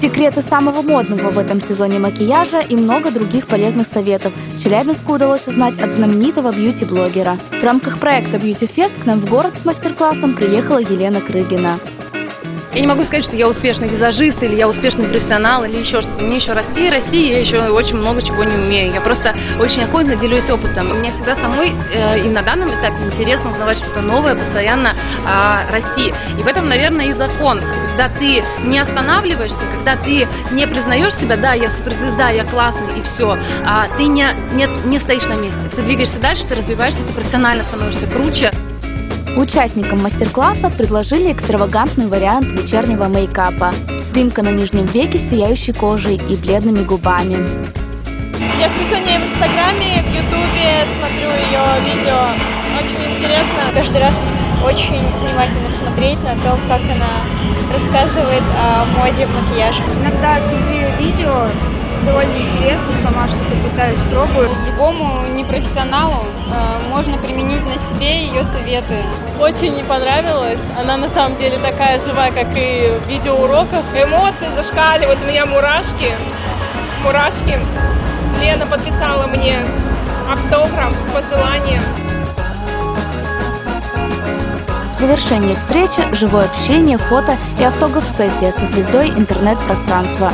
Секреты самого модного в этом сезоне макияжа и много других полезных советов Челябинску удалось узнать от знаменитого бьюти-блогера. В рамках проекта Beauty Fest к нам в город с мастер-классом приехала Елена Крыгина. Я не могу сказать, что я успешный визажист или я успешный профессионал или еще что-то. Мне еще расти и расти, я еще очень много чего не умею. Я просто очень охотно делюсь опытом. И мне всегда самой э, и на данном этапе интересно узнавать что-то новое, постоянно э, расти. И в этом, наверное, и закон. Когда ты не останавливаешься, когда ты не признаешь себя, да, я суперзвезда, я классный и все, а ты не, не, не стоишь на месте. Ты двигаешься дальше, ты развиваешься, ты профессионально становишься круче. Участникам мастер-класса предложили экстравагантный вариант вечернего мейкапа. Дымка на нижнем веке с сияющей кожей и бледными губами. Я слежу за ней в Инстаграме, в Ютубе, смотрю ее видео. Очень интересно. Каждый раз очень занимательно смотреть на то, как она рассказывает о моде в макияже. Иногда смотрю ее видео, довольно интересно, сама что-то пытаюсь, пробую. Любому непрофессионалу э, можно применить на себе ее советы. Очень не понравилось. Она на самом деле такая живая, как и в видеоуроках. Эмоции зашкаливают, у меня мурашки. Мурашки. Лена подписала мне автограф с пожеланием. В завершении встречи живое общение, фото и автограф-сессия со звездой интернет-пространства.